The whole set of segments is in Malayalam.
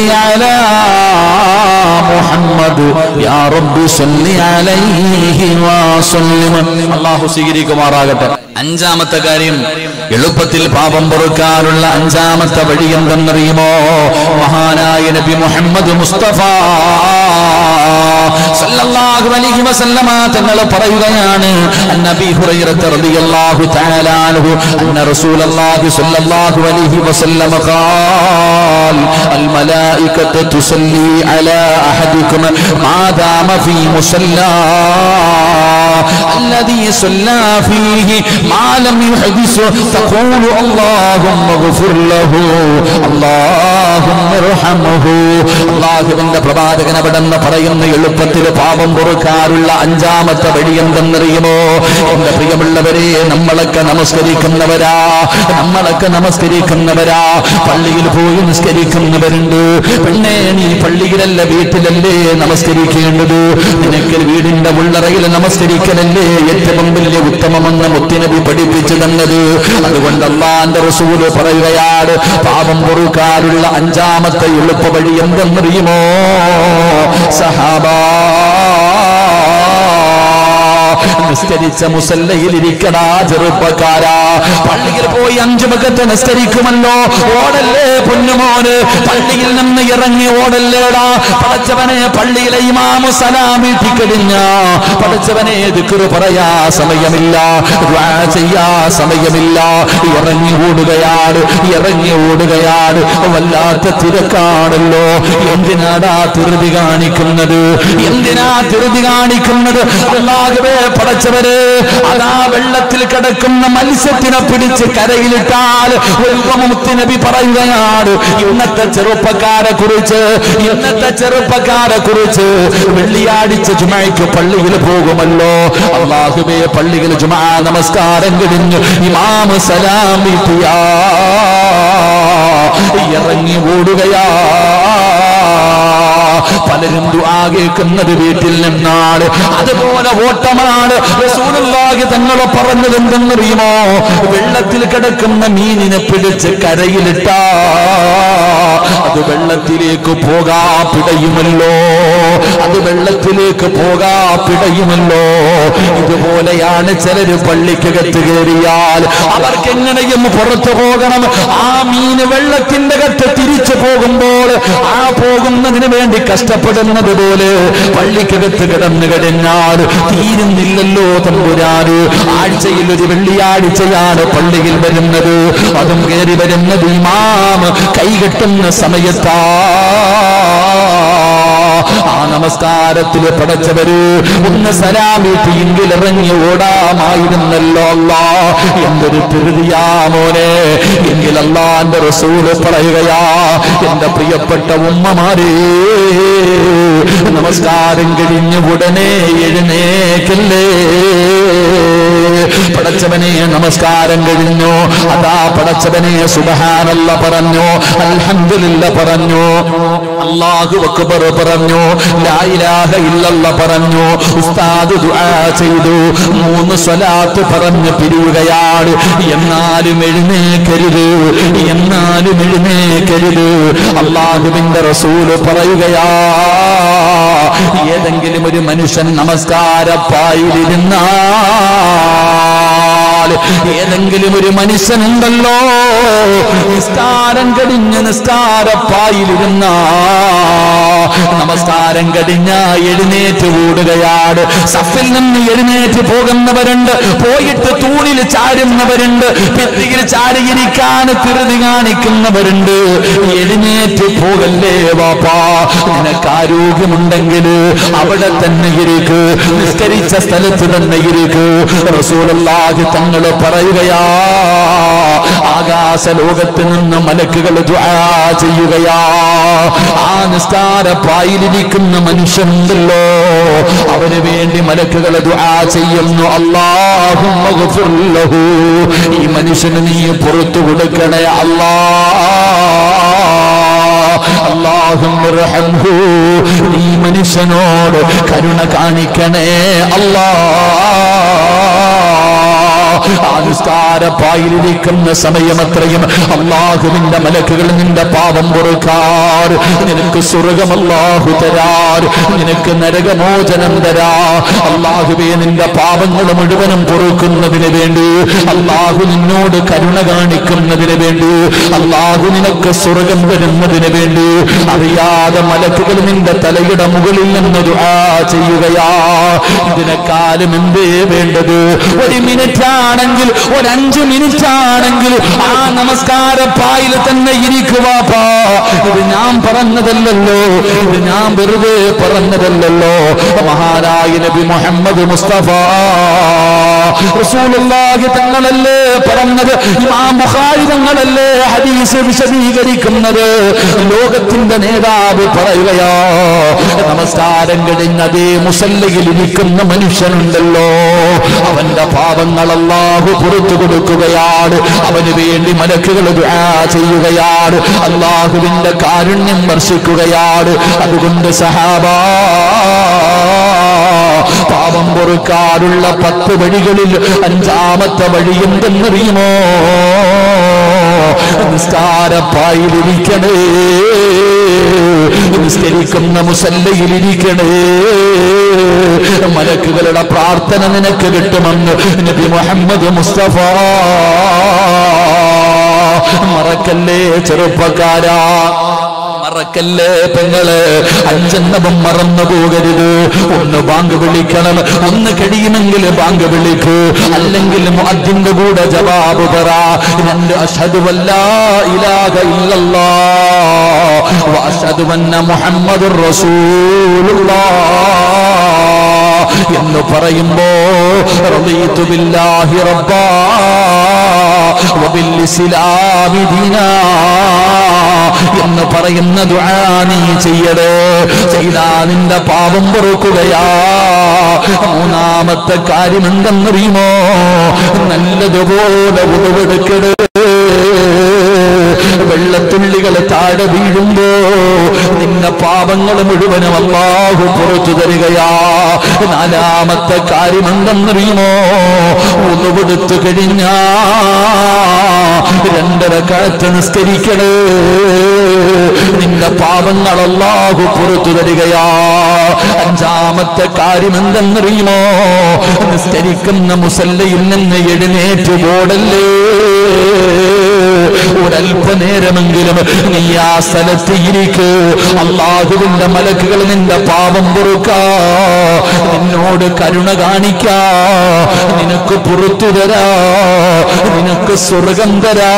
على محمد يا رب صل عليه وسلم അള്ളാഹു സ്വീകരിക്കുമാറാകട്ടെ അഞ്ചാമത്തെ കാര്യം എളുപ്പത്തിൽ പാപം പൊറുക്കാനുള്ള അഞ്ചാമത്തെ വഴി എന്തെന്നറിയുമോ മഹാനായ നബി മുഹമ്മദ് മുസ്തഫ സല്ലല്ലാഹു അലൈഹി വസല്ലമ തങ്ങൾ പറയുകയാണ് അന്നബി ഹുറൈറത്ത് റളിയല്ലാഹു തആല അൻഹു അന്ന റസൂലല്ലാഹി സ്വല്ലല്ലാഹു അലൈഹി വസല്ലമ قال الملائكة تصلي على أحدكم ما دام في مصلاه الذي صلى فيه ما لم يحدث تقول اللهم اغفر له اللهم ارحمه അള്ളാഹുവിന്റെ പ്രവാചകൻ അവിടെ നിന്ന് പറയുന്ന എളുപ്പത്തിൽ പാപം പൊറുക്കാറുള്ള അഞ്ചാമത്തെ വഴി എന്തെന്നറിയുമോ എന്റെ പ്രിയമുള്ളവരെ നമ്മളൊക്കെ നമസ്കരിക്കുന്നവരാ നമ്മളൊക്കെ നമസ്കരിക്കുന്നവരാ പള്ളിയിൽ പോയി നിസ്കരിക്കുന്നവരുണ്ട് പെണ്ണേ നീ പള്ളിയിലല്ല വീട്ടിലല്ലേ നമസ്കരിക്കേണ്ടത് നിനക്ക് വീടിന്റെ ഉള്ളറയിൽ നമസ്കരിക്കലല്ലേ ഏറ്റവും വലിയ ഉത്തമമെന്ന് മുത്തിനബി പഠിപ്പിച്ചു തന്നത് അതുകൊണ്ട് അള്ളാന്റെ റസൂൽ പറയുകയാണ് പാപം പൊറുക്കാറുള്ള അഞ്ചാമത്തെ എളുപ്പ വഴി എന്തെന്നറിയുമോ? സഹാബാ നിസ്കരിച്ച മുസല്ലയിൽ ഇരിക്കടാ ചെറുപ്പക്കാരാ. പള്ളിയിൽ പോയി അഞ്ചു മുഖത്ത് നിസ്കരിക്കുമല്ലോ. ഓടല്ലേ പൊന്നുമോന്? പള്ളിയിൽ നിന്ന് ഇറങ്ങി ഓടല്ലേടാ. പടച്ചവനെ പള്ളിയിലെ ഇമാമു സലാമിട്ടി കഴിഞ്ഞ പടച്ചവനെ ദിക്കുറ് പറയാ സമയമില്ല. ചെയ്യാ സമയമില്ല. ഇറങ്ങി ഓടുകയാണ് ഇറങ്ങി ഓടുകയാണ്. വല്ലാത്ത തിരക്കാണല്ലോ. എന്തിനാടാ തിരുതി കാണിക്കുന്നത്? എന്തിനാ തിരുതി കാണിക്കുന്നത്? അല്ലാഹുവേ പടച്ചവര് അതാ വെള്ളത്തിൽ കിടക്കുന്ന മത്സ്യത്തിനെ പിടിച്ച് കരയിലിട്ടാൽ ഒരു നബി പറയുകയാണ് ഇന്നത്തെ ചെറുപ്പക്കാരെ കുറിച്ച് ഇന്നത്തെ ചെറുപ്പക്കാരെ കുറിച്ച് വെള്ളിയാഴ്ച ജുമയ്ക്ക് പള്ളിയിൽ പോകുമല്ലോ. അള്ളാഹുബേ പള്ളിയിൽ ജുമാ നമസ്കാരം കഴിഞ്ഞു ഇമാമ സലാം ഇറങ്ങി ഓടുകയാ. പലരും ദുആ കേൾക്കുന്നത് വീട്ടിൽ നിന്നാണ്. അതുപോലെ ഓട്ടമാണ്. റസൂലുള്ളാഹി തങ്ങളെ പറഞ്ഞത് എന്തെന്നറിയുമോ വെള്ളത്തിൽ കിടക്കുന്ന മീനിനെ പിടിച്ച് കരയിലിട്ട. അത് വെള്ളത്തിലേക്ക് പോകാ പിടയുമല്ലോ. അത് വെള്ളത്തിലേക്ക് പോകാ പിടയുമല്ലോ. ഇതുപോലെയാണ് ചിലര് പള്ളിക്കകത്ത് കയറിയാൽ. അവർക്ക് എങ്ങനെയും പുറത്തു പോകണം? ആ മീന് വെള്ളത്തിന്റെ കത്ത് തിരിച്ചു പോകുമ്പോൾ ആ പോകുന്നതിന് വേണ്ടി കഷ്ടപ്പെടുന്നത് പോലെ പള്ളിക്കകത്ത് കിടന്നു കഴിഞ്ഞാൽ തീരുന്നില്ലല്ലോ തമ്പുരാന്. ആഴ്ചയിൽ ഒരു വെള്ളിയാഴ്ചയാണ് പള്ളിയിൽ വരുന്നത്. അതും കയറി വരുന്നത് ഇമാം കൈകെട്ടുന്ന സമയത്താ. ആ നമസ്കാരത്തിൽ പടച്ചവര് ഒന്ന് സലാമിട്ടിയെങ്കിൽ ഇറങ്ങി ഓടാമായിരുന്നല്ലോ അല്ലാ. എന്തൊരു തിരുതിയാ മോനെ. എങ്കിൽ അള്ളാന്റെ റസൂൽ പറയുകയാ എന്റെ പ്രിയപ്പെട്ട ഉമ്മമാരേ നമസ്കാരം കഴിഞ്ഞ് ഉടനെ എഴുന്നേക്കല്ലേ പടച്ചവനെ നമസ്കാരം കഴിഞ്ഞു. അതാ പടച്ചവനെ സുബഹാനല്ല പറഞ്ഞു അൽഹംദുലില്ല പറഞ്ഞു. അല്ലാഹു അക്ബർ പറഞ്ഞു ഇല്ലല്ല പറഞ്ഞു. ഉസ്താദ് ചെയ്തു. മൂന്ന് സ്വലാത്ത് പറഞ്ഞ് പിരിയുകയാണ്. എന്നാലും എഴുന്നേക്കരുത്. എന്നാലും എഴുന്നേക്കരുത്. അള്ളാഹുവിന്റെ റസൂൽ പറയുകയാ ഏതെങ്കിലും ഒരു മനുഷ്യൻ നമസ്കാരപ്പായിരുന്നാ ഏതെങ്കിലും ഒരു മനുഷ്യനുണ്ടല്ലോ നിസ്കാരം കടിഞ്ഞ് നിസ്കാരപ്പായിലിരുന്ന നമസ്കാരം കടിഞ്ഞ എഴുന്നേറ്റ് കൂടുകയാണ് സഫിൽ നിന്ന് എഴുന്നേറ്റ് പോകുന്നവരുണ്ട്. പോയിട്ട് തൂണിൽ ചാരുന്നവരുണ്ട്. ഭിത്തിയിൽ ചാരിയിരിക്കാൻ തിരുതി കാണിക്കുന്നവരുണ്ട്. എഴുന്നേറ്റ് പോകല്ലേ വാപ്പാ. നിനക്ക് അവിടെ തന്നെ ഇരിക്കു. നിസ്കരിച്ച സ്ഥലത്ത് തന്നെ ഇരിക്കു. റസൂലുള്ളാഹി തങ്ങൾ പറയുകയാ ആകാശ ലോകത്ത് നിന്ന് മലക്കുകൾ ദുആ ചെയ്യുകയാ. ആ നിസ്കാരപ്പായിലിരിക്കുന്ന മനുഷ്യനുണ്ടല്ലോ. അവന് വേണ്ടി മലക്കുകൾ ചെയ്യുന്നു. അള്ളാഹു ഈ മനുഷ്യന് നീ പുറത്തു കൊടുക്കണേ അല്ലാ. അല്ലാഹും നീ മനുഷ്യനോട് കരുണ കാണിക്കണേ അല്ലാ. ആ നിസ്കാരപ്പായിലിരിക്കുന്ന സമയം അത്രയും അള്ളാഹുവിന്റെ മലക്കുകൾ നിന്റെ പാപം പൊറുക്കാർ. നിനക്ക് സ്വർഗം അള്ളാഹു തരാർ. നിനക്ക് നരകമോചനം തരാ. അള്ളാഹുവെ നിന്റെ പാപങ്ങൾ മുഴുവനും പൊറുക്കുന്നതിന് വേണ്ടി. അള്ളാഹു നിന്നോട് കരുണ കാണിക്കുന്നതിന് വേണ്ടി. അള്ളാഹു നിനക്ക് സ്വർഗം വരുന്നതിന് വേണ്ടി. അറിയാതെ മലക്കുകൾ നിന്റെ തലയുടെ മുകളിൽ നിന്ന് ദുആ ചെയ്യുകയാ. ഇതിനെക്കാലം എന്തേ വേണ്ടത്? ഒരു മിനിറ്റ് ആണെങ്കിൽ ഒരു അഞ്ചു മിനിറ്റ് ആണെങ്കിൽ ആ നമസ്കാര പായിൽ തന്നെ ഇരിക്കുവാപ്പാ ഇത് ഞാൻ പറഞ്ഞതല്ലല്ലോ. ഇത് ഞാൻ വെറുതെ പറഞ്ഞതല്ലല്ലോ. മഹാനായ നബി മുഹമ്മദ് മുസ്തഫ. റസൂലുള്ളാഹി തങ്ങളല്ലേ പറഞ്ഞത്? ഇമാം ബുഖാരി തങ്ങളല്ലേ ഹദീസ് വിശദീകരിക്കുന്നത്? ലോകത്തിന്റെ നേതാവ് പറയുകയോ നമസ്കാരം കഴിഞ്ഞ അതേ മുസല്ലയിൽ ഇരിക്കുന്ന മനുഷ്യനുണ്ടല്ലോ. അവന്റെ പാപങ്ങൾ അല്ലാഹു പുറത്തു കൊടുക്കുകയാണ്. അവന് വേണ്ടി മലക്കുകൾ ചെയ്യുകയാണ്. അള്ളാഹുവിന്റെ കാരുണ്യം വർഷിക്കുകയാണ്. അതുകൊണ്ട് സഹാബാ പാപം പൊറുക്കാറുള്ള പത്ത് വഴികളിൽ അഞ്ചാമത്തെ വഴി എന്തെന്നറിയുമോ? നിസ്കാരപ്പായിലിരിക്കണേ നിസ്കരിക്കുന്ന മുസല്ലയിലിരിക്കണേ. മലക്കുകളുടെ പ്രാർത്ഥന നിനക്ക് കിട്ടുമെന്ന് നബി മുഹമ്മദ് മുസ്തഫ. മറക്കല്ലേ ചെറുപ്പക്കാരാ. മറക്കല്ലേ പെങ്ങൾ അഞ്ചെണ്ണവും മറന്നു പോകരുത്. ഒന്ന് ബാങ്ക് വിളിക്കണം ഒന്ന് കഴിയുമെങ്കിൽ ബാങ്ക് വിളിക്കൂ. അല്ലെങ്കിൽ അതിന്റെ കൂടെ ജവാബ് പറ. രണ്ട് അഷതുവല്ല ഇലാക ഇല്ലല്ലാ. വഅഷ്ഹദു അന്ന റസൂലുള്ള. എന്ന് പറയുമ്പോ എന്ന് പറയുന്ന ദുആ നീ ചെയ്യടേ. ചെയ്താ നിന്റെ പാപം പൊറുക്കുകയാ മൂന്നാമത്തെ കാര്യം എന്തെന്നറിയുമോ? നല്ലതുപോലെ ഉടവെടുക്കടേ. വെള്ളത്തുള്ളികൾ താഴെ വീഴുമ്പോ നിന്റെ പാപങ്ങൾ മുഴുവനും അള്ളാഹു പുറത്തു തരികയാ. നാലാമത്തെ കാര്യം എന്തെന്നറിയുമോ? ഒന്നുകൊടുത്തു കഴിഞ്ഞാ രണ്ടര കാറ്റ് നിസ്കരിക്കണേ. നിന്റെ പാപങ്ങൾ അള്ളാഹു പുറത്തു തരികയാ. അഞ്ചാമത്തെ കാര്യം എന്തെന്നറിയുമോ? നിസ്കരിക്കുന്ന മുസല്ലയിൽ നിന്ന് എഴുന്നേറ്റ് പോടല്ലേ. ഒരല്പനേരമെങ്കിലും നീ ആ സ്ഥലത്ത് ഇരിക്ക്. അള്ളാഹുവിന്റെ മലക്കുകൾ നിന്റെ പാപം പൊറുക്കാ. നിന്നോട് കരുണ കാണിക്കാ. നിനക്ക് പുറത്തു തരാ. നിനക്ക് സ്വർഗം തരാ.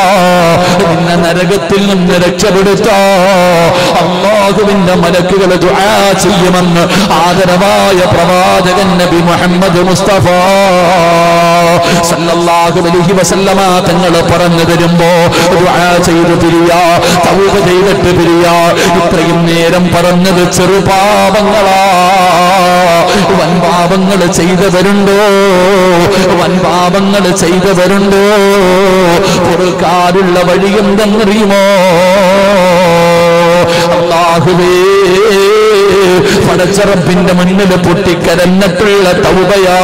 നിന്നെ നരകത്തിൽ നിന്ന് രക്ഷപ്പെടുത്താ. അള്ളാഹുവിന്റെ മലക്കുകൾ ദുആ ചെയ്യുമെന്ന് ആദരവായ പ്രവാചകൻ നബി മുഹമ്മദ് മുസ്തഫ. സല്ലല്ലാഹു അലൈഹി വസല്ലമ തങ്ങൾ പറഞ്ഞു തരുമ്പോ തൗബ ചെയ്തിട്ട് പിരിയാ. ഇത്രയും നേരം പറഞ്ഞത് ചെറുപാപങ്ങളാ വൻപാപങ്ങൾ ചെയ്തവരുണ്ടോ? വൻപാപങ്ങൾ ചെയ്തവരുണ്ടോ? പൊറുക്കാനുള്ള വഴി എന്തെന്നറിയുമോ? പടച്ചറപ്പിന്റെ മുന്നിൽ പൊട്ടിക്കരന്നിട്ടുള്ള തൗബയാ.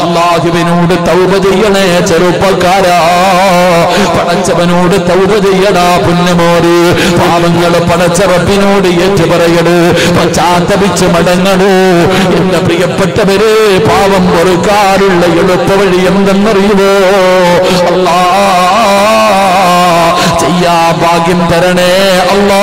അള്ളാഹുവിനോട് തൗബ ചെയ്യണേ ചെറുപ്പക്കാരാ. പടച്ചവനോട് തൗബ ചെയ്യടാ പുന്നമോര് പാവങ്ങൾ പടച്ചറപ്പിനോട് ഏറ്റു പറയട്. പശ്ചാത്തപിച്ച് മടങ്ങണു എന്റെ പ്രിയപ്പെട്ടവരെ പാവം പൊറുക്കാറുള്ള എളുപ്പവഴി എന്തെന്നറിയുമോ അല്ലാ ചെയ്യാ ഭാഗ്യം തരണേ അല്ലാ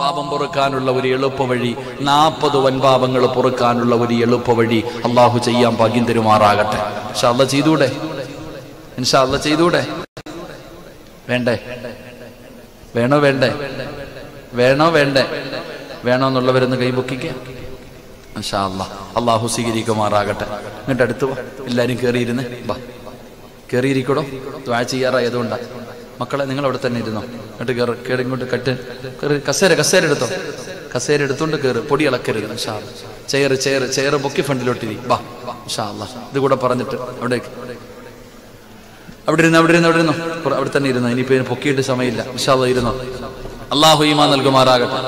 പാപം പൊറുക്കാനുള്ള ഒരു എളുപ്പ വഴി നാൽപ്പത് വൻപാപങ്ങൾ പൊറുക്കാനുള്ള ഒരു എളുപ്പ വഴി അള്ളാഹു ചെയ്യാൻ ഭാഗ്യം തരുമാറാകട്ടെ. ചെയ്തൂടെ? ചെയ്തൂടെ? വേണ്ടേ? വേണോ വേണ്ടേ? വേണോ വേണ്ടേ? വേണോ എന്നുള്ളവരൊന്ന് കൈപൊക്കിക്കുക ഇൻഷാ അല്ലാ അള്ളാഹു സ്വീകരിക്കുമാറാകട്ടെ. എന്നിട്ട് അടുത്ത് വാ. എല്ലാവരും കയറിയിരുന്ന് വാ കയറിയിരിക്കടോ ദ്വാ ചെയ്യാറായത് അതുകൊണ്ടാ മക്കളെ നിങ്ങൾ അവിടെ തന്നെ ഇരുന്നോ? എന്നിട്ട് കയറി കയറി ഇങ്ങോട്ട് കട്ട്. കയറി കസേര കസേര എടുത്തോ? കസേര എടുത്തുകൊണ്ട് കയറി പൊടി ഇളക്കരുത് അല്ലാ. ചെയർ ചെയർ ചെയർ പൊക്കി ഫണ്ടിലോട്ടിരി വാ ഷാ അല്ല ഇത് കൂടെ പറഞ്ഞിട്ട് അവിടേക്ക്. അവിടെ ഇരുന്ന് അവിടെ ഇരുന്ന് അവിടെ ഇരുന്നു? അവിടെ തന്നെ ഇരുന്നു? ഇനിയിപ്പോ ഇതിന് പൊക്കിയിട്ട് സമയമില്ല. അല്ലാ ഇരുന്നോ? അള്ളാഹു ഈമാ നൽകുമാറാകട്ടെ.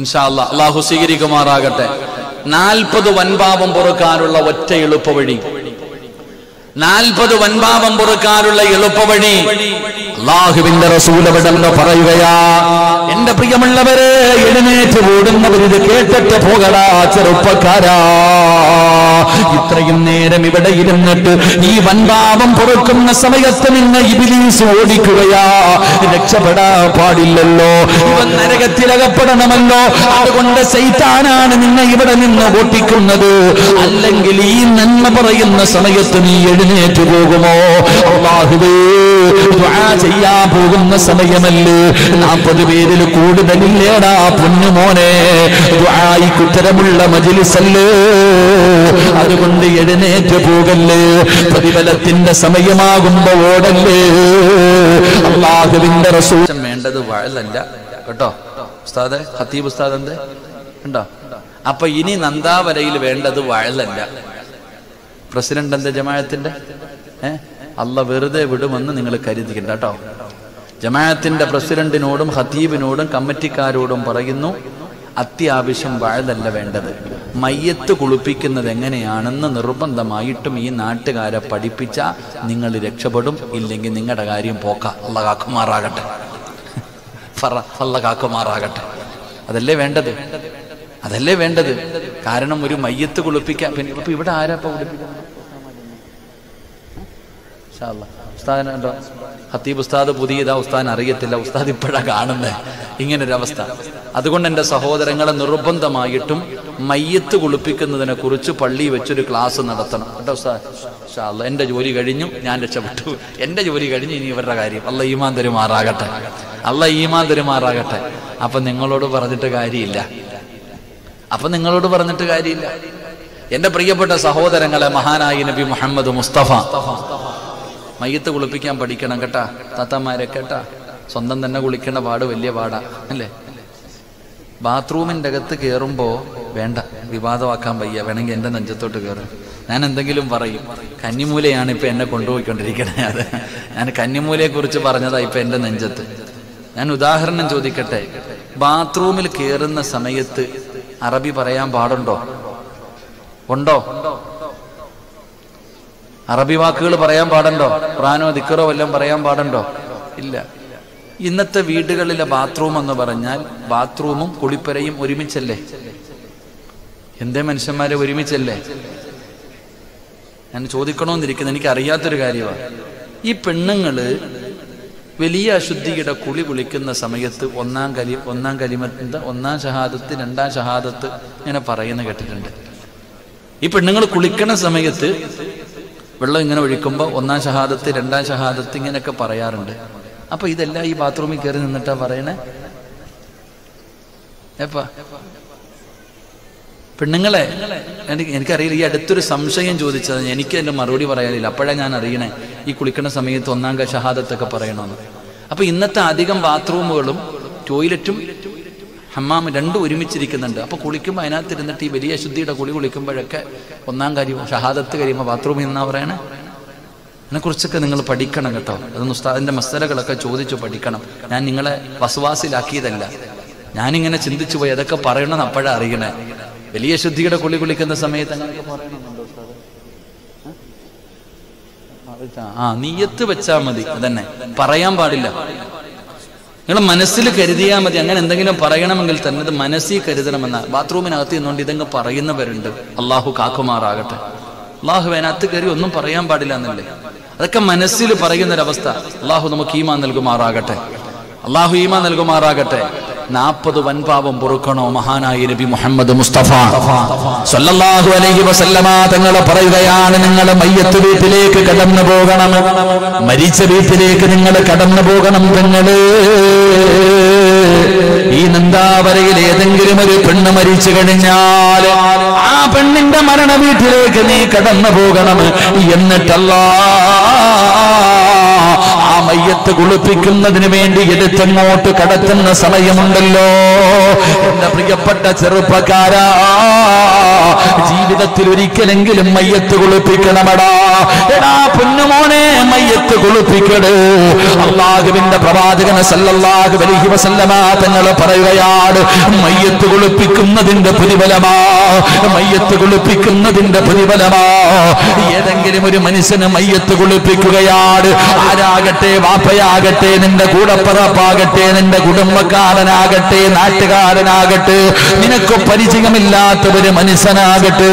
ഇൻഷാ അള്ളാഹു സ്വീകരിക്കുമാറാകട്ടെ. നാൽപ്പത് വൻപാപം പൊറുക്കാനുള്ള ഒറ്റ എളുപ്പ വഴി നാൽപ്പത് വൻപാപം പൊറുക്കാനുള്ള എളുപ്പ വഴി അള്ളാഹുവിന്റെ റസൂൽ എവിടെന്ന് പറയുകയാ എന്റെ പ്രിയമുള്ളവരെ എഴുന്നേറ്റ് ഓടുന്നവരിത് കേട്ടിട്ട് പോകടാ ചെറുപ്പക്കാരാ. ഇത്രയും നേരം ഇവിടെ ഇരുന്നിട്ട് ഈ വൻപാപം പുറക്കുന്ന സമയത്ത് നിന്ന് ഇബിലീസ് ഓടിക്കുകയാ. രക്ഷപ്പെടാ പാടില്ലല്ലോ. ഇവൻ നരകത്തിലകപ്പെടണമല്ലോ. അതുകൊണ്ട് സൈത്താനാണ് നിന്നെ ഇവിടെ നിന്ന് ഓട്ടിക്കുന്നത്. അല്ലെങ്കിൽ ഈ നന്മ പറയുന്ന സമയത്ത് നീ എഴുന്നേറ്റ് പോകുമോ? അള്ളാഹുവേ. ചെയ്യാൻ പോകുന്ന സമയമല്ലേ? നാൽപ്പത് പേരിൽ കൂടുതലില്ലേടാ പൊന്നുമോനെ ഉത്തരമുള്ള മജിലിസല്ലേ? അതുകൊണ്ട് എഴുന്നേറ്റ് പോകല്ലേ? പ്രതിഫലത്തിന്റെ സമയമാകുമ്പോ ഓടല്ലേ? അള്ളാഹുവിന്റെ ഉദ്ദേശം വേണ്ടത് വഴലല്ല കേട്ടോ? ഉസ്താദെ ഹത്തീബ് ഉസ്താദ് എന്ത്? ഉണ്ടോ? അപ്പൊ ഇനി നന്ദാവരയിൽ വേണ്ടത് വാഴല്ല പ്രസിഡന്റ് എന്താ ജമാഅത്തിന്റെ? ഏ? അല്ല വെറുതെ വിടുമെന്ന് നിങ്ങൾ കരുതിക്കണ്ട കേട്ടോ. ജമാഅത്തിന്റെ പ്രസിഡന്റിനോടും ഹത്തീബിനോടും കമ്മിറ്റിക്കാരോടും പറയുന്നു അത്യാവശ്യം വഴതല്ല വേണ്ടത്. മയ്യത്ത് കുളിപ്പിക്കുന്നത് എങ്ങനെയാണെന്ന് നിർബന്ധമായിട്ടും ഈ നാട്ടുകാരെ പഠിപ്പിച്ച നിങ്ങൾ രക്ഷപ്പെടും. ഇല്ലെങ്കിൽ നിങ്ങളുടെ കാര്യം പോക്ക. അല്ല കാക്കുമാറാകട്ടെ. ഫറ കാക്കുമാറാകട്ടെ. അതല്ലേ വേണ്ടത്? അതല്ലേ വേണ്ടത്? കാരണം ഒരു മയ്യത്ത് കുളിപ്പിക്കാൻ പിന്നെ ഇപ്പൊ ഇവിടെ ആരാ കുളിപ്പിക്കുന്നത്? ഉസ്താദിനുണ്ടോ ഹത്തീബ് ഉസ്താദ് പുതിയതാ ഉസ്താദിന് അറിയത്തില്ല. ഉസ്താദ് ഇപ്പോഴാ കാണുന്നത് അവസ്ഥ അതുകൊണ്ട് എന്റെ സഹോദരങ്ങളെ നിർബന്ധമായിട്ടും മയ്യത്ത് കുളിപ്പിക്കുന്നതിനെ കുറിച്ച് പള്ളി വെച്ചൊരു ക്ലാസ് നടത്തണം. കേട്ടോ അല്ലാ. എന്റെ ജോലി കഴിഞ്ഞു. ഞാൻ രക്ഷപ്പെട്ടു. എന്റെ ജോലി കഴിഞ്ഞു. ഇനി ഇവരുടെ കാര്യം. അല്ല ഈമാൻ തരുമാറാകട്ടെ. അല്ല ഈമാൻ തരുമാറാകട്ടെ. അപ്പൊ നിങ്ങളോട് പറഞ്ഞിട്ട് കാര്യമില്ല. അപ്പൊ നിങ്ങളോട് പറഞ്ഞിട്ട് കാര്യമില്ല. എന്റെ പ്രിയപ്പെട്ട സഹോദരങ്ങളെ മഹാനായി നബി മുഹമ്മദ് മുസ്തഫ മയ്യത്ത് കുളിപ്പിക്കാൻ പഠിക്കണം കേട്ടാ. താത്തമാരെ കേട്ടാ. സ്വന്തം തന്നെ കുളിക്കേണ്ട പാട് വലിയ പാടാ. അല്ലേ? ബാത്റൂമിന്റെ അകത്ത് കയറുമ്പോ വേണ്ട വിവാദമാക്കാൻ വയ്യ. വേണമെങ്കിൽ എന്റെ നെഞ്ചത്തോട്ട് കയറും ഞാൻ എന്തെങ്കിലും പറയും. കന്നിമൂലയാണ് ഇപ്പൊ എന്നെ കൊണ്ടുപോയിക്കൊണ്ടിരിക്കണേ അത് ഞാൻ കന്നിമൂലയെ കുറിച്ച് പറഞ്ഞതാ ഇപ്പൊ എന്റെ നെഞ്ചത്ത്. ഞാൻ ഉദാഹരണം ചോദിക്കട്ടെ. ബാത്റൂമിൽ കയറുന്ന സമയത്ത് അറബി പറയാൻ പാടുണ്ടോ? ഉണ്ടോ? അറബി വാക്കുകൾ പറയാൻ പാടുണ്ടോ? ഖുറാനോ ദിക്കറോ വല്ലതും പറയാൻ പാടുണ്ടോ? ഇല്ല. ഇന്നത്തെ വീടുകളിലെ ബാത്റൂം എന്ന് പറഞ്ഞാൽ ബാത്റൂമും കുളിപ്പരയും ഒരുമിച്ചല്ലേ? എന്തേ മനുഷ്യന്മാരെ ഒരുമിച്ചല്ലേ? ഞാൻ ചോദിക്കണമെന്നിരിക്കുന്നത് എനിക്ക് അറിയാത്തൊരു കാര്യമാണ് ഈ പെണ്ണുങ്ങൾ വലിയ അശുദ്ധിയുടെ കുളി കുളിക്കുന്ന സമയത്ത് ഒന്നാം കലി ഒന്നാം കലിമത്ത് ഒന്നാം ഷഹാദത്ത് രണ്ടാം ഷഹാദത്ത് ഇങ്ങനെ പറയുന്ന കേട്ടിട്ടുണ്ട്. ഈ പെണ്ണുങ്ങൾ കുളിക്കണ സമയത്ത് വെള്ളം ഇങ്ങനെ ഒഴിക്കുമ്പോൾ ഒന്നാം ഷഹാദത്ത് രണ്ടാം ഷഹാദത്ത് ഇങ്ങനെയൊക്കെ പറയാറുണ്ട്. അപ്പൊ ഇതെല്ലാം ഈ ബാത്റൂമിൽ കയറി നിന്നിട്ടാ പറയണേ? എപ്പാ? പെണ്ണുങ്ങളെ എനിക്ക് എനിക്കറിയില്ല ഈ അടുത്തൊരു സംശയം ചോദിച്ചത് എനിക്ക് എന്റെ മറുപടി പറയാനില്ല. അപ്പോഴാണ് ഞാൻ അറിയണേ ഈ കുളിക്കുന്ന സമയത്ത് ഒന്നാം ഷഹാദത്തൊക്കെ പറയണമെന്ന് അപ്പൊ ഇന്നത്തെ അധികം ബാത്റൂമുകളും ടോയ്ലറ്റും ഹമ്മാം രണ്ടും ഒരുമിച്ചിരിക്കുന്നുണ്ട് അപ്പോൾ കുളിക്കുമ്പോൾ അതിനകത്ത് ഇരുന്നിട്ട് ഈ വലിയ ശുദ്ധിയുടെ കുളി കുളിക്കുമ്പോഴൊക്കെ ഒന്നാം കാര്യം ഷഹാദത്ത് കഴിയുമ്പോൾ ബാത്റൂമിൽ നിന്നാ പറയണേ അതിനെക്കുറിച്ചൊക്കെ നിങ്ങൾ പഠിക്കണം കേട്ടോ അതൊന്ന് ഉസ്താദിന്റെ മസലകളൊക്കെ ചോദിച്ചു പഠിക്കണം ഞാൻ നിങ്ങളെ വസവാസിലാക്കിയതല്ല ഞാനിങ്ങനെ ചിന്തിച്ചു പോയി അതൊക്കെ പറയണമെന്ന് അപ്പോഴാ അറിയണേ വലിയ ശുദ്ധിയുടെ കുളി കുളിക്കുന്ന സമയത്ത്? ആ നീയത്ത് വെച്ചാ മതി അതന്നെ പറയാൻ പാടില്ല നിങ്ങൾ മനസ്സിൽ കരുതിയാൽ മതി. അങ്ങനെ എന്തെങ്കിലും പറയണമെങ്കിൽ തന്നെ ഇത് മനസ്സിൽ കരുതണമെന്ന. ബാത്റൂമിനകത്ത് നിന്നുകൊണ്ട് ഇതങ്ങ് പറയുന്നവരുണ്ട്. അള്ളാഹു കാക്കുമാറാകട്ടെ. അള്ളാഹു അതിനകത്ത് കയറി ഒന്നും പറയാൻ പാടില്ല എന്നല്ലേ? അതൊക്കെ മനസ്സിൽ പറയുന്നൊരവസ്ഥ. അള്ളാഹു നമുക്ക് ഈമാ നൽകുമാറാകട്ടെ. അള്ളാഹു ഈമാ നൽകുമാറാകട്ടെ. നാൽപ്പത് വൻപാവം പൊറുക്കണോ മഹാനായി നബി മുഹമ്മദ് മുസ്തഫ? സല്ലല്ലാഹു അലൈഹി വസല്ലമ തങ്ങൾ പറയുകയാണ് നിങ്ങൾ മയ്യത്ത് വീട്ടിലേക്ക് കടന്നു പോകണം. മരിച്ച വീട്ടിലേക്ക് നിങ്ങൾ കടന്നു പോകണം പെങ്ങൾ. ഈ നന്ദാവരയിൽ ഏതെങ്കിലും ഒരു പെണ്ണ് മരിച്ചു കഴിഞ്ഞാൽ ആ പെണ്ണിന്റെ മരണ വീട്ടിലേക്ക് നീ കടന്നു പോകണം. എന്നിട്ടല്ലാ മയ്യത്ത് കുളിപ്പിക്കുന്നതിന് വേണ്ടി എടുത്തങ്ങോട്ട് കടത്തുന്ന സമയമുണ്ടല്ലോ. എന്റെ പ്രിയപ്പെട്ട ചെറുപ്പക്കാരാ ജീവിതത്തിൽ ഒരിക്കലെങ്കിലും മയ്യത്ത് കുളിപ്പിക്കണമടാ. എടാ പൊന്നുമോനെ മയ്യത്ത് കുളിപ്പിക്കട്. അള്ളാഹുവിന്റെ പ്രവാചകന സല്ലല്ലാഹു അലൈഹി വസല്ലമ തങ്ങൾ പറയുകയാണ് മയ്യത്ത് കുളിപ്പിക്കുന്നതിന്റെ പ്രതിഫലമാ മയ്യത്ത് കുളിപ്പിക്കുന്നതിന്റെ പ്രതിഫലമാ. ഏതെങ്കിലും ഒരു മനുഷ്യനെ മയ്യത്ത് കുളിപ്പിക്കുകയാണ് ആരാകട്ടെ വാപ്പയാകട്ടെ നിന്റെ കൂടപ്പറപ്പാകട്ടെ നിന്റെ കുടുംബക്കാരനാകട്ടെ നാട്ടുകാരനാകട്ടെ നിനക്ക് പരിചയമില്ലാത്ത ഒരു മനുഷ്യനാകട്ടെ.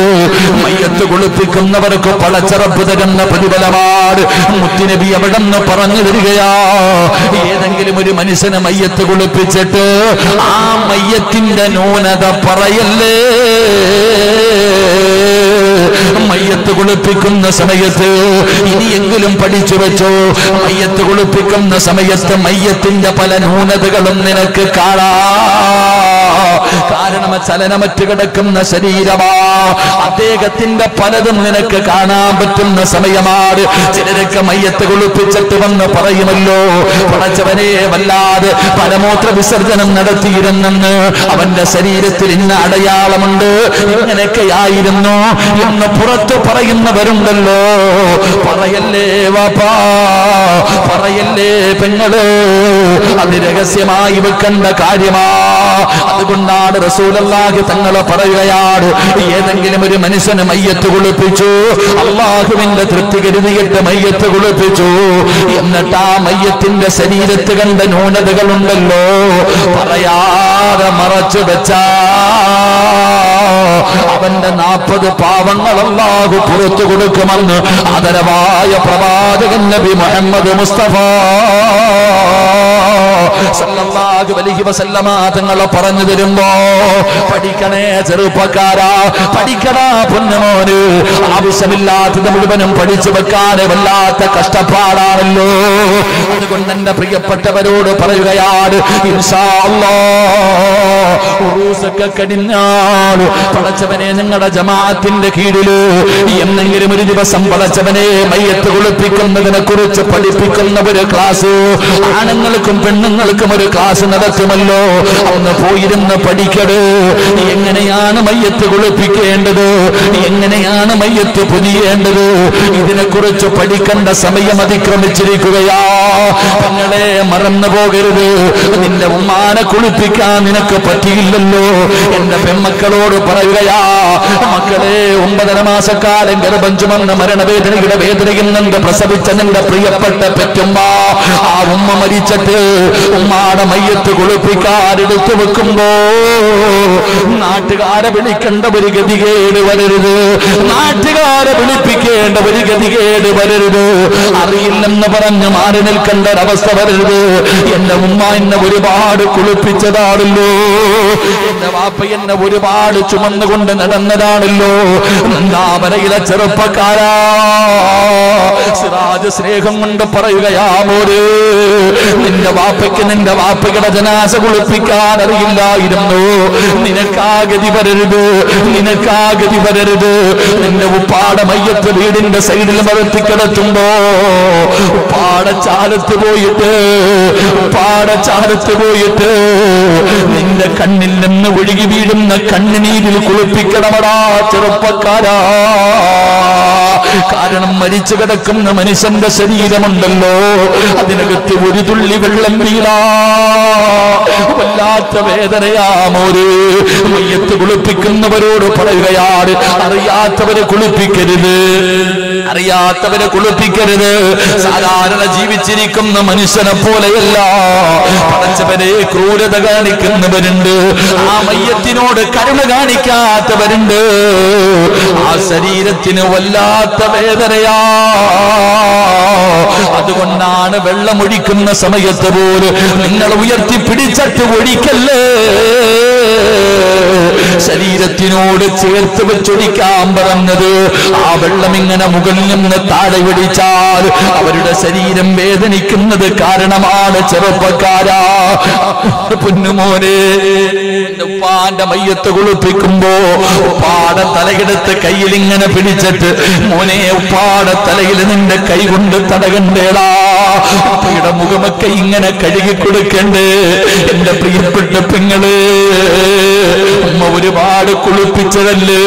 മയ്യത്ത് കുളിപ്പിക്കുന്നവർക്ക് പളച്ചറപ്പ് തരുന്ന പ്രതിഫലമാണ്. മുത്തുനബി അവിടെ നിന്ന് പറഞ്ഞു തരികയാ ഏതെങ്കിലും ഒരു മനുഷ്യനെ മയ്യത്ത് കുളിപ്പിച്ചിട്ട് ആ മയ്യത്തിന്റെ ന്യൂനത പറയല്ലേ? മയ്യത്ത് കുളിപ്പിക്കുന്ന സമയത്ത് ഇനിയെങ്കിലും പഠിച്ചു വെച്ചോ? മയ്യത്ത് കുളിപ്പിക്കുന്ന സമയത്ത് മയ്യത്തിന്റെ പല ന്യൂനതകളും നിനക്ക് കാണാ. കാരണം ചലനമറ്റ് കിടക്കുന്ന ശരീരമാ. അദ്ദേഹത്തിന്റെ പലതും നിനക്ക് കാണാൻ പറ്റുന്ന സമയമാണ്. ചിലരൊക്കെ മയ്യത്ത് കുളിപ്പിച്ചിട്ട് വന്ന് പറയുമല്ലോ പടച്ചവനെ വല്ലാതെ പരമോത്ര വിസർജനം നടത്തിയിരുന്നെന്ന്. അവന്റെ ശരീരത്തിൽ ഇന്ന അടയാളമുണ്ട്. ഇങ്ങനെയൊക്കെയായിരുന്നു എന്ന് പുറത്ത് പറയുന്നവരുണ്ടല്ലോ. പറയല്ലേ വാപ്പാ പറയല്ലേ പെങ്ങൾ. അത് രഹസ്യമായി വെക്കേണ്ട കാര്യമാ. അതുകൊണ്ടാണ് റസൂലല്ലാഹി തങ്ങളെ പറയുകയാണ് ഏതെങ്കിലും ഒരു മനുഷ്യന് മയ്യത്ത് കുളിപ്പിച്ചു അള്ളാഹുവിന്റെ തൃപ്തി കരുതിയിട്ട് മയ്യത്ത് കുളിപ്പിച്ചു. എന്നിട്ട് ആ മയ്യത്തിന്റെ ശരീരത്ത് കണ്ട ന്യൂനതകളുണ്ടല്ലോ. പറയാതെ മറച്ചു വെച്ച. അവന്റെ നാൽപ്പത് പാവങ്ങൾ അള്ളാഹു പുറത്തു കൊടുക്കുമെന്ന് ആദരവായ പ്രവാചകൻ നബി മുഹമ്മദ് മുസ്തഫ. തങ്ങളെ പറഞ്ഞു തരുമ്പോ പഠിക്കണേ ചെറുപ്പക്കാരാ പഠിക്കടാ പൊന്നമോന്. ആവശ്യമില്ലാത്തത് മുഴുവനും പഠിച്ചു വെക്കാതെ വല്ലാത്ത കഷ്ടപ്പാടാണല്ലോ. അതുകൊണ്ട് എന്റെ പ്രിയപ്പെട്ടവരോട് പറയുകയാണ് കഴിഞ്ഞാൽ പടച്ചവനെ നിങ്ങളുടെ ജമാഅത്തിന്റെ കീഴിൽ എന്നെങ്കിലും ഒരു ദിവസം പടച്ചവനെ മയ്യത്ത് കുളിപ്പിക്കുന്നതിനെ കുറിച്ച് പഠിപ്പിക്കുന്ന ഒരു ക്ലാസ് ആണുങ്ങൾക്കും പെണ്ണുങ്ങൾക്കും ഒരു ക്ലാസ് നടത്തുമല്ലോ. അന്ന് പോയിരുന്ന് പഠിക്കട്. എങ്ങനെയാണ് മയ്യത്ത് കുളിപ്പിക്കേണ്ടത്? എങ്ങനെയാണ് മയ്യത്ത് പുതിയേണ്ടത് ഇതിനെക്കുറിച്ച് പഠിക്കേണ്ട സമയം അതിക്രമിച്ചിരിക്കുകയാ. തങ്ങളെ മറന്നു പോകരുത്. നിന്റെ ഉമ്മാനെ കുളിപ്പിക്കാൻ നിനക്ക് പറ്റിയില്ലല്ലോ. എന്റെ പെമ്മക്കളോട് പറയുകയാ മക്കളെ ഒമ്പതര മാസക്കാലം ഗർഭം ചുമന്ന മരണവേദനയുടെ വേദനയിൽ നിന്ന് പ്രസവിച്ച നിന്റെ പ്രിയപ്പെട്ട പെറ്റുമ്മ. ആ ഉമ്മ മരിച്ചിട്ട് ഉമ്മാടെ മയ്യത്ത് കുളിപ്പിക്കാരെടുത്ത് വെക്കുമ്പോ നാട്ടുകാരെ വിളിക്കേണ്ട ഒരു ഗതികേട് വരരുത്. നാട്ടുകാരെ വിളിപ്പിക്കേണ്ട ഒരു ഗതികേട് വരരുത്. അറിയില്ലെന്ന് പറഞ്ഞ് മാറി നിൽക്കേണ്ട ഒരവസ്ഥ വരരുത്. എന്റെ ഉമ്മ എന്നെ ഒരുപാട് കുളിപ്പിച്ചതാണല്ലോ. എന്റെ വാപ്പ എന്നെ ഒരുപാട് ചുമന്നുകൊണ്ട് നടന്നതാണല്ലോ. നന്ദാമരയിലെ ചെറുപ്പക്കാരാ? സിറാജ് സ്നേഹം കൊണ്ട് പറയുകയാ മോര്. നിന്റെ വാപ്പയ്ക്ക് നിന്റെ വാപ്പയുടെ ജനാസ കുളിപ്പിക്കാൻ അറിയില്ലായിരുന്നു നിനക്കാഗതി വരരുത്. നിനക്കാഗതി വരരുത്. നിന്റെ ഉപ്പാട മയ്യത്ത് വീടിന്റെ സൈഡിൽ മരത്തി കിടത്തുമ്പോ പാടച്ചാലത്ത് പോയിട്ട് പാടച്ചാലത്ത് പോയിട്ട് നിന്റെ കണ്ണിൽ നിന്ന് ഒഴുകി വീഴുന്ന കണ്ണുനീരിൽ കുളിപ്പിക്കണമടാ ചെറുപ്പക്കാരാ. കാരണം മരിച്ചു കിടക്കുന്ന മനുഷ്യന്റെ ശരീരമുണ്ടല്ലോ. അതിനകത്ത് ഒരു തുള്ളി വെള്ളം വീഴാ വല്ലാത്ത വേദനയാമോര് മയ്യത്ത് കുളിപ്പിക്കുന്നവരോട് പറയുകയാണ് അറിയാത്തവരെ കുളിപ്പിക്കരുത്. അറിയാത്തവരെ കുളിപ്പിക്കരുത്. സാധാരണ ജീവിച്ചിരിക്കുന്ന മനുഷ്യനെ പോലെയല്ല. പടച്ചവരെ ക്രൂരത കാണിക്കുന്നവരുണ്ട്. ആ മയ്യത്തിനോട് കരുണ കാണിക്കാത്തവരുണ്ട്. ആ ശരീരത്തിന് വല്ലാത്ത വേദനയാ അതുകൊണ്ടാണ് വെള്ളമൊഴിക്കുന്ന സമയത്ത് പോലും നിങ്ങൾ ഉയർത്തി പിടിച്ചിട്ട് ഒഴിക്കല്ലേ? ശരീരത്തിനോട് ചേർത്ത് വെച്ചൊടിക്കാൻ പറഞ്ഞത്. ആ വെള്ളം ഇങ്ങനെ മുകളിൽ നിന്ന് താഴെ പിടിച്ചാൽ അവരുടെ ശരീരം വേദനിക്കുന്നത് കാരണമാണ് ചെറുപ്പക്കാരാ. പൊന്നുമോനെ ഉപ്പാന്റെ മയ്യത്ത് കുളിപ്പിക്കുമ്പോ ഉപ്പാടെ തലയെടുത്ത് കയ്യിൽ ഇങ്ങനെ പിടിച്ചിട്ട് മോനെ ഉപ്പാടെ തലയിൽ നിന്റെ കൈ കൊണ്ട് തടകണ്ടേടാ. ഉപ്പയുടെ മുഖമൊക്കെ ഇങ്ങനെ കഴുകി കൊടുക്കണ്ടേ എന്റെ പ്രിയപ്പെട്ട പെങ്ങൾ. ഉമ്മ ഒരുപാട് കുളിപ്പിച്ചതല്ലേ?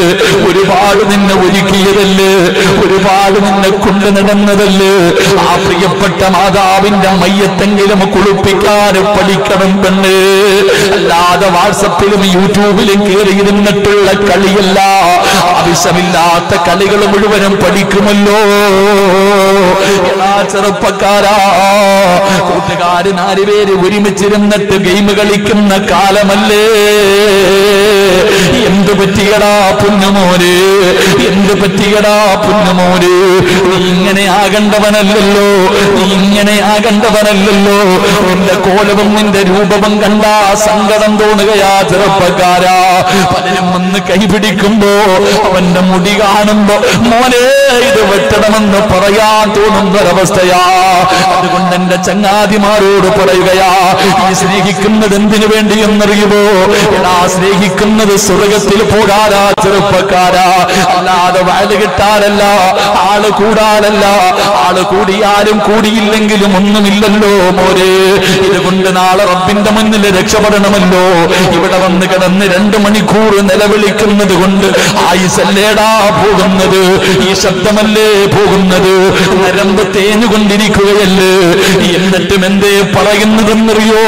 ഒരുപാട് നിന്നെ ഒരുക്കിയതല്ലേ? ഒരുപാട് നിന്നെ കൊണ്ടു നടന്നതല്ലേ? ആ പ്രിയപ്പെട്ട മാതാവിന്റെ മയ്യത്തെങ്കിലും കുളിപ്പിക്കാൻ പഠിക്കണം പെണ്ണ്. അല്ലാതെ വാട്സപ്പിലും യൂട്യൂബിലും കയറിയിരുന്നിട്ടുള്ള കളിയല്ല. ആവശ്യമില്ലാത്ത കളികൾ മുഴുവനും പഠിക്കുമല്ലോ. ചെറുപ്പക്കാരാ. കൂട്ടുകാര് നാലുപേര് ഒരുമിച്ചിരുന്നിട്ട് ഗെയിം കളിക്കുന്ന കാലമല്ലേ? എന്ത് പറ്റിയടാ പുന്നമോന് എന്ത് പറ്റിയടാ പുന്നമോന്. നീ ഇങ്ങനെ ആകണ്ടവനല്ലല്ലോ. നീ ഇങ്ങനെ ആകണ്ടവനല്ലല്ലോ. നിന്റെ കോലവും നിന്റെ രൂപവും കണ്ട സങ്കടം തോന്നുകയാ ചെറുപ്പക്കാരാ. പലരും വന്ന് കൈപിടിക്കുമ്പോ അവന്റെ മുടി കാണുമ്പോ മോനെ ഇത് വെട്ടണമെന്ന് പറയാൻ തോന്നുന്ന ഒരവസ്ഥയാ അതുകൊണ്ട് എന്റെ ചങ്ങാതിമാരോട് പറയുകയാ ഈ സ്നേഹിക്കുന്നത് എന്തിനു വേണ്ടി വേണ്ടിയെന്നറിയുമോ എടാ സ്നേഹിക്കുന്നത് സ്വർഗത്തിൽ പോകാരാ ചെറുപ്പക്കാരാ. അല്ലാതെ വയൽ കിട്ടാനല്ല ആൾ കൂടാനല്ല. ആൾ കൂടിയാലും കൂടിയില്ലെങ്കിലും ഒന്നുമില്ലല്ലോ മോരെ. ഇതുകൊണ്ട് നാളെ റബ്ബിന്റെ മുന്നിൽ രക്ഷപ്പെടണമല്ലോ. ഇവിടെ വന്ന് കിടന്ന് രണ്ടു മണിക്കൂർ നിലവിളിക്കുന്നത് കൊണ്ട് ആയുസല്ലേടാ പോകുന്നത്. ഈ ശബ്ദമല്ലേ പോകുന്നത്. നരമ്പ് തേഞ്ഞുകൊണ്ടിരിക്കുകയല്ലേ. എന്നിട്ടും എന്തേ പറയുന്നതെന്നറിയോ?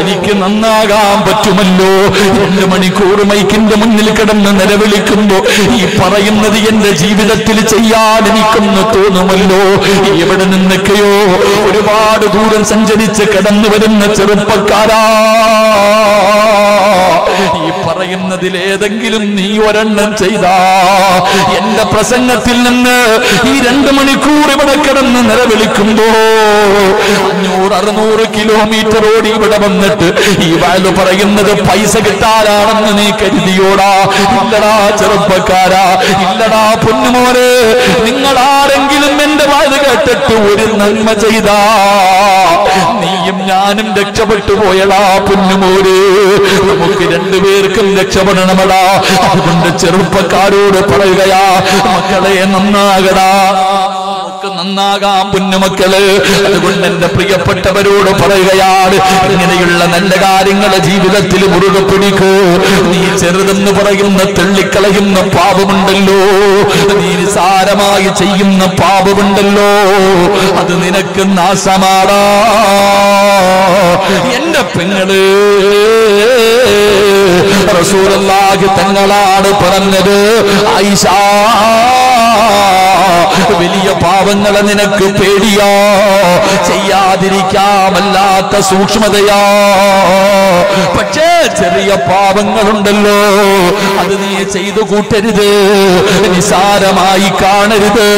എനിക്ക് നന്നാകാൻ പറ്റുമല്ലോ. രണ്ട് മണിക്കൂർ മൈക്കിന്റെ മുന്നിൽ കിടന്ന് നിലവിളിക്കുമ്പോ ഈ പറയുന്നത് എന്റെ ജീവിതത്തിൽ ചെയ്യാൻ തോന്നുമല്ലോ. എവിടെ നിന്നൊക്കെയോ ഒരുപാട് ദൂരം സഞ്ചരിച്ച് കടന്നു വരുന്ന ചെറുപ്പക്കാരാ. പറയുന്നതിൽ ഏതെങ്കിലും നീ ഒരെണ്ണം ചെയ്താ. എന്റെ പ്രസംഗത്തിൽ നിന്ന് ഈ രണ്ട് മണിക്കൂർ ഇവിടെ കിടന്ന് നിലവിളിക്കുമ്പോ അഞ്ഞൂറ് അറുന്നൂറ് കിലോമീറ്റർ ഓടി ഇവിടെ വന്നിട്ട് ഈ വയലു പറയുന്നത് പൈസ കിട്ടാനാണെന്ന് നീ കരുതിയോടാ. ഇല്ലടാ ചെറുപ്പക്കാരാ ഇല്ലടാ പൊന്നുമോനെ നിങ്ങൾ ആരെങ്കിലും എന്റെ വയൽ കേട്ടിട്ട് ഒരു നന്മ ചെയ്താ. ഞാനും രക്ഷപ്പെട്ടു പോയടാ പുന്നുമോര്. നമുക്ക് രണ്ടുപേർക്കും രക്ഷപ്പെടണമടാ. അതുകൊണ്ട് ചെറുപ്പക്കാരോട് പറയുകയാ മക്കളെ നന്നാകടാ. നമുക്ക് നന്നാകാം പുന്നമക്കൾ അതുകൊണ്ട് എന്റെ പ്രിയപ്പെട്ടവരോട് പറയുകയാണ് ഇങ്ങനെയുള്ള നല്ല കാര്യങ്ങളെ ജീവിതത്തിൽ മുറുകെ പിടിക്കൂ. നീ ചെറുതെന്ന് പറയുന്ന തെള്ളിക്കളയുന്ന പാപമുണ്ടല്ലോ. നീ നിസാരമായി ചെയ്യുന്ന പാപമുണ്ടല്ലോ. അത് നിനക്ക് നാശമാടാ. എന്റെ പെങ്ങൾ റസൂലല്ലാഹി തങ്ങളാണ് പറഞ്ഞത് ആയിഷാ വലിയ പാവങ്ങളെ നിനക്ക് പേടിയോ. ചെയ്യാതിരിക്കാമല്ലാത്ത സൂക്ഷ്മതയോ. പക്ഷേ ചെറിയ പാവങ്ങളുണ്ടല്ലോ അത് നീ ചെയ്തു കൂട്ടരുത് നിസാരമായി കാണരുത്.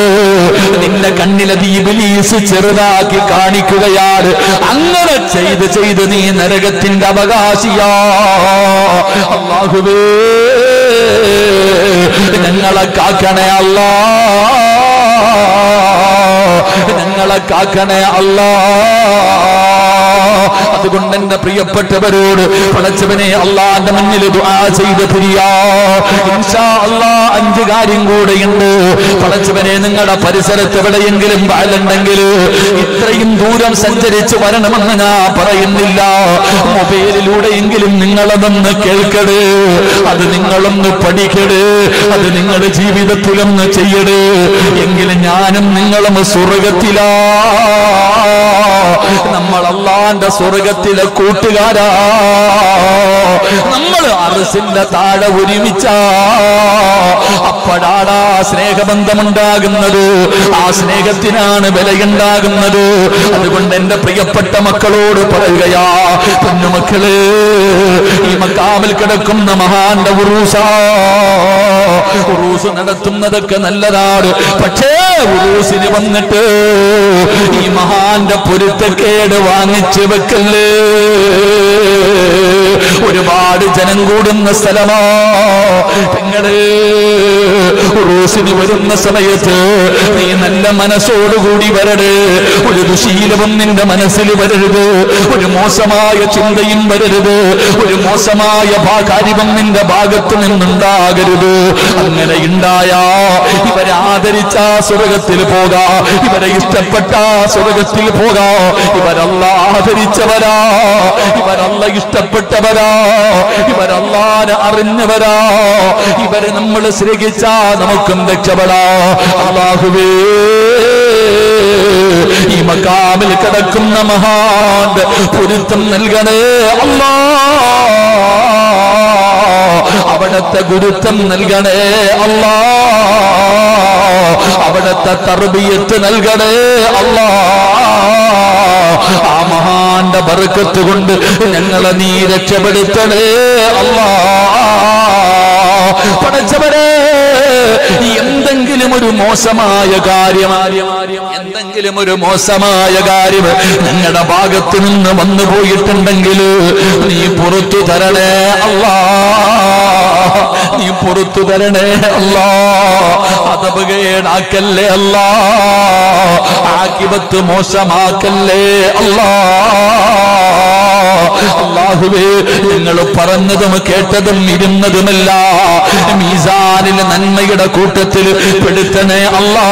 നിന്റെ കണ്ണിലെ ദീപിലീസ് ചെറുതാക്കി കാണിക്കുകയാണ്. അങ്ങനെ ചെയ്ത് ചെയ്ത് നീ നരകത്തിന്റെ അവകാശിയാ. അള്ളാഹുവേ. ഞങ്ങളെ കാക്കണേ അല്ല. ഞങ്ങളെ കാക്കണേ അല്ലാ. അതുകൊണ്ട് എന്റെ പ്രിയപ്പെട്ടവരോട് പടച്ചവനെ അള്ളാന്റെ മുന്നിൽ ചെയ്ത് തിരിയാ. അല്ലാ അഞ്ച് കാര്യം കൂടെയുണ്ട്. പടച്ചവനെ നിങ്ങളുടെ പരിസരത്ത് എവിടെയെങ്കിലും വയലുണ്ടെങ്കിൽ ഇത്രയും ദൂരം സഞ്ചരിച്ച് വരണമെന്ന് ഞാൻ പറയുന്നില്ല. മൊബൈലിലൂടെയെങ്കിലും നിങ്ങളതൊന്ന് കേൾക്കട്. അത് നിങ്ങളൊന്ന് പഠിക്കട്. അത് നിങ്ങളുടെ ജീവിതത്തിലൊന്ന് ചെയ്യട്. എങ്കിലും ഞാനും നിങ്ങളും സ്വർഗത്തിലാ. നമ്മൾ അള്ളാന്റെ സ്വർഗത്തിലെ കൂട്ടുകാരാ. നമ്മൾ അറസിന്റെ താഴെ ഒരുമിച്ച. അപ്പോഴാടാ സ്നേഹബന്ധമുണ്ടാകുന്നത്. ആ സ്നേഹത്തിനാണ് വിലയുണ്ടാകുന്നത്. അതുകൊണ്ട് എന്റെ പ്രിയപ്പെട്ട മക്കളോട് പറയുകയാ കുഞ്ഞുമക്കൾ ഈ മക്കാമിൽ കിടക്കുന്ന മഹാന്റെ ഉറൂസ. ഉറൂസ് നടത്തുന്നതൊക്കെ നല്ലതാണ്. പക്ഷേ ഉറൂസിന് വന്നിട്ട് ഈ മഹാന്റെ പൊരുത്തക്കേട് വാങ്ങിച്ചു വെക്കല്ലേ? ഒരുപാട് ജനം കൂടുന്ന സ്ഥലമാ പെങ്ങൾ. റോസിന് വരുന്ന സമയത്ത് നീ നല്ല മനസ്സോടുകൂടി വരട്. ഒരു ദുശീലവും നിന്റെ മനസ്സിൽ വരരുത്. ഒരു മോശമായ ചിന്തയും വരരുത്. ഒരു മോശമായ കാര്യവും നിന്റെ ഭാഗത്ത് നിന്നുണ്ടാകരുത്. അങ്ങനെ ഉണ്ടായാ ഇവരെ ആദരിച്ച സ്വർഗത്തിൽ പോകാ. ഇവരെ ഇഷ്ടപ്പെട്ട സ്വർഗത്തിൽ പോകാ. ഇവരല്ല ആദരിച്ചവരാ. ഇവരല്ല ഇഷ്ടപ്പെട്ടവരാ. ഇവരല്ലാതെ അറിഞ്ഞവരാ. ഇവരെ നമ്മൾ സ്നേഹിച്ച നമുക്കും രക്ഷപ്പെടാ. അള്ളാഹുവേ ഈ മക്കാമിൽ കിടക്കുന്ന മഹാന്റെ പൊരുത്തം നൽകണേ അല്ലാ അവിടത്തെ ഗുരുത്വം നൽകണേ അല്ലാ അവിടത്തെ തർബിയത്ത് നൽകണേ അല്ലാ ആ മഹാന്റെ ബറുക്കത്ത് കൊണ്ട് ഞങ്ങളെ നീ രക്ഷപ്പെടുത്തണേ അല്ലാ പടച്ചവരെ എന്തെങ്കിലും ഒരു മോശമായ കാര്യം എന്തെങ്കിലും ഒരു മോശമായ കാര്യം ഞങ്ങളുടെ ഭാഗത്ത് നിന്ന് വന്നു പോയിട്ടുണ്ടെങ്കിൽ നീ പുറത്തു തരണേ അല്ലാ. നീ പുറത്തു തരണേ അല്ലാ. അതപകേടാക്കല്ലേ അല്ലാ. ആക്കിപത്ത് മോശമാക്കല്ലേ അല്ലാ. അള്ളാഹുവേ നിങ്ങൾ പറഞ്ഞതും കേട്ടതും ഇരുന്നതുമല്ല. മീസാനിലെ നന്മയുടെ കൂട്ടത്തിൽ പെടുത്തനെ അല്ലാ.